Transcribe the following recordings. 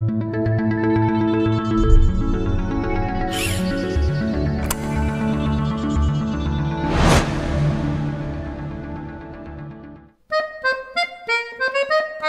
thank you.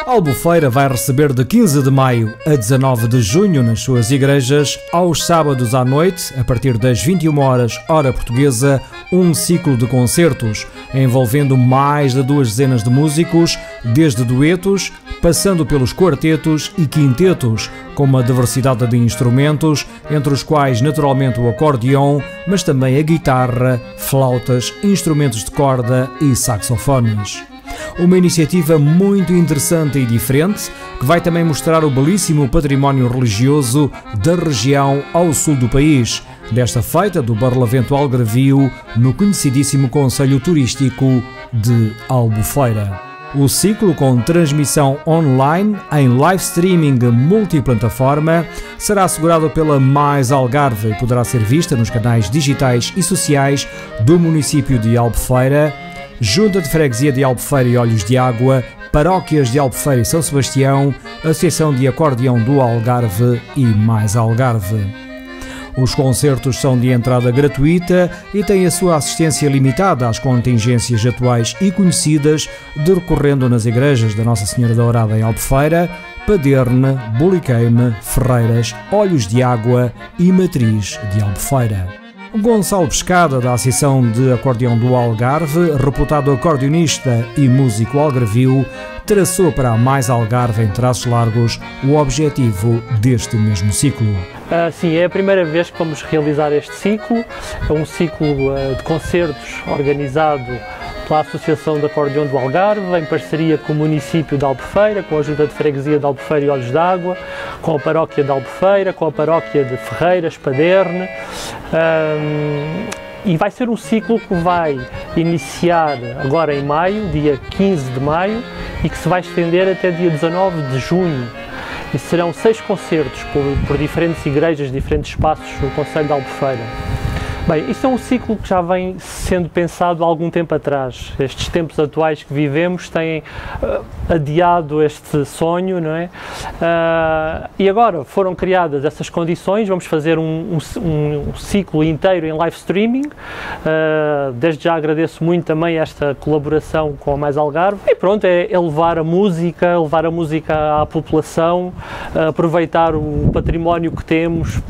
Albufeira vai receber de 15 de maio a 19 de junho nas suas igrejas, aos sábados à noite, a partir das 21 horas hora portuguesa, um ciclo de concertos envolvendo mais de duas dezenas de músicos, desde duetos, passando pelos quartetos e quintetos, com uma diversidade de instrumentos, entre os quais naturalmente o acordeão, mas também a guitarra, flautas, instrumentos de corda e saxofones. Uma iniciativa muito interessante e diferente, que vai também mostrar o belíssimo património religioso da região ao sul do país, desta feita do Barlavento Algarvio, no conhecidíssimo Conselho Turístico de Albufeira. O ciclo com transmissão online em live streaming multiplataforma será assegurado pela Mais Algarve e poderá ser vista nos canais digitais e sociais do município de Albufeira, Junta de Freguesia de Albufeira e Olhos de Água, Paróquias de Albufeira e São Sebastião, Associação de Acordeão do Algarve e Mais Algarve. Os concertos são de entrada gratuita e têm a sua assistência limitada às contingências atuais e conhecidas, decorrendo nas igrejas da Nossa Senhora da em Albufeira, Paderne, Buliqueime, Ferreiras, Olhos de Água e Matriz de Albufeira. Gonçalo Pescada, da Associação de Acordeão do Algarve, reputado acordeonista e músico algarvio, traçou para a Mais Algarve em traços largos o objetivo deste mesmo ciclo. Uh, sim, é a primeira vez que vamos realizar este ciclo. É um ciclo uh, de concertos organizado pela Associação de Acordeão do Algarve, em parceria com o município de Albufeira, com a Junta de Freguesia de Albufeira e Olhos d'Água, com a Paróquia de Albufeira, com a Paróquia de Ferreiras, Paderne. Um, e vai ser um ciclo que vai iniciar agora em maio, dia 15 de maio, e que se vai estender até dia 19 de junho. E serão seis concertos por, por diferentes igrejas, diferentes espaços no Conselho de Albufeira. Bem, isto é um ciclo que já vem sendo pensado há algum tempo atrás. Estes tempos atuais que vivemos têm uh, adiado este sonho, não é? Uh, e agora foram criadas essas condições, vamos fazer um, um, um ciclo inteiro em live streaming. Uh, desde já agradeço muito também esta colaboração com a Mais Algarve. E pronto, é, é levar a música, levar a música à população, aproveitar o património que temos,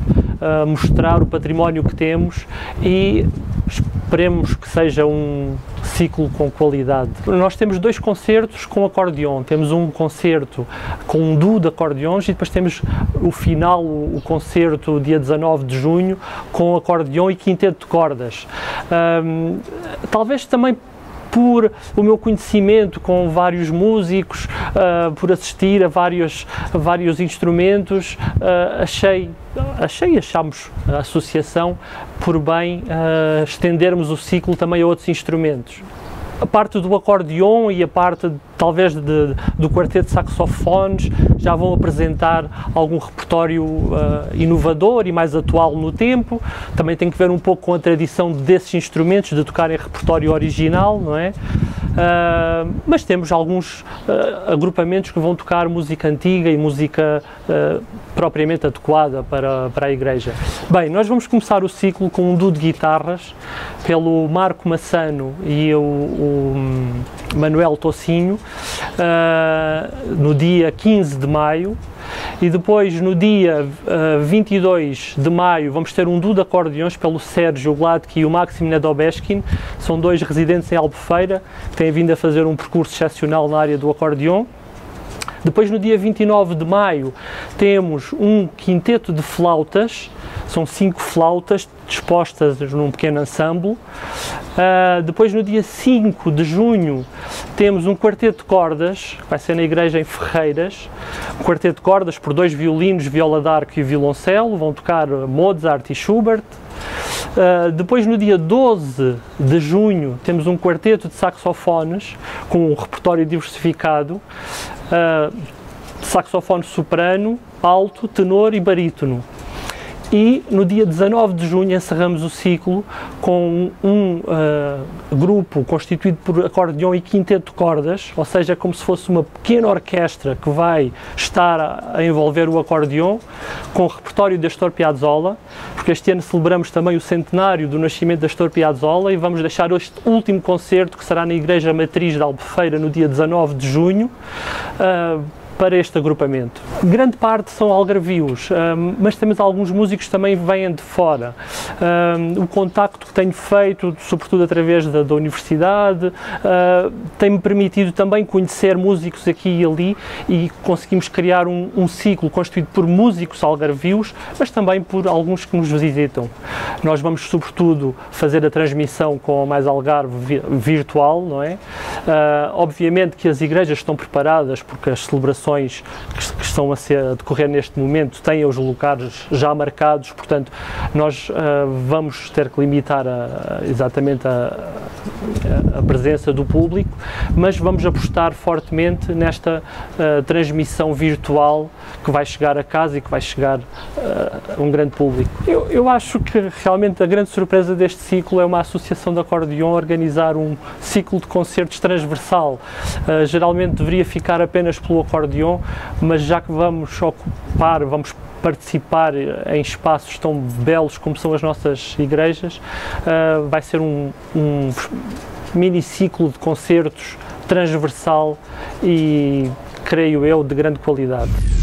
uh, mostrar o património que temos e esperemos que seja um ciclo com qualidade. Nós temos dois concertos com acordeon. Temos um concerto com um duo de acordeões e depois temos o final, o concerto dia 19 de junho com acordeon e quinteto de cordas. Um, talvez também por o meu conhecimento com vários músicos, uh, por assistir a vários, a vários instrumentos, uh, achei, achei, achamos a associação por bem uh, estendermos o ciclo também a outros instrumentos. A parte do acordeon e a parte talvez de, do quarteto de saxofones já vão apresentar algum repertório uh, inovador e mais atual no tempo. Também tem que ver um pouco com a tradição desses instrumentos de tocar em repertório original, não é? Uh, mas temos alguns uh, agrupamentos que vão tocar música antiga e música uh, propriamente adequada para, para a igreja. Bem, nós vamos começar o ciclo com um duo de guitarras pelo Marco Massano e o, o Manuel Tocinho no dia 15 de maio e depois, no dia uh, 22 de maio, vamos ter um duo de acordeões pelo Sérgio Gladki e o Maxim Nedobeskin. São dois residentes em Albufeira que têm vindo a fazer um percurso excepcional na área do acordeão. Depois, no dia 29 de maio, temos um quinteto de flautas, são cinco flautas dispostas num pequeno ensemble. Uh, depois, no dia 5 de junho, temos um quarteto de cordas, vai ser na igreja em Ferreiras. Um quarteto de cordas por dois violinos, viola d'arco e violoncelo, vão tocar Mozart e Schubert. Uh, depois, no dia 12 de junho, temos um quarteto de saxofones com um repertório diversificado, uh, saxofone soprano, alto, tenor e barítono. E no dia 19 de junho encerramos o ciclo com um uh, grupo constituído por acordeão e quinteto de cordas, ou seja, como se fosse uma pequena orquestra que vai estar a, a envolver o acordeão, com o repertório da Astor Piazzolla, porque este ano celebramos também o centenário do nascimento da Astor Piazzolla e vamos deixar este último concerto que será na Igreja Matriz de Albufeira no dia 19 de junho. Uh, para este agrupamento. Grande parte são algarvios, mas temos alguns músicos que também vêm de fora. O contacto que tenho feito, sobretudo através da, da universidade, uh, tem-me permitido também conhecer músicos aqui e ali e conseguimos criar um, um ciclo constituído por músicos algarvios, mas também por alguns que nos visitam. Nós vamos, sobretudo, fazer a transmissão com a Mais Algarve virtual, não é? Uh, obviamente que as igrejas estão preparadas porque as celebrações que, que, estão a, ser, a decorrer neste momento têm os locais já marcados, portanto, nós uh, vamos ter que limitar a, exatamente a, a, presença do público, mas vamos apostar fortemente nesta uh, transmissão virtual que vai chegar a casa e que vai chegar uh, a um grande público. Eu, eu acho que realmente a grande surpresa deste ciclo é uma associação de acordeon organizar um ciclo de concertos transversal. geralmente deveria ficar apenas pelo acordeon mas já que vamos ocupar, vamos participar em espaços tão belos como são as nossas igrejas, uh, vai ser um, um mini ciclo de concertos transversal e, creio eu, de grande qualidade.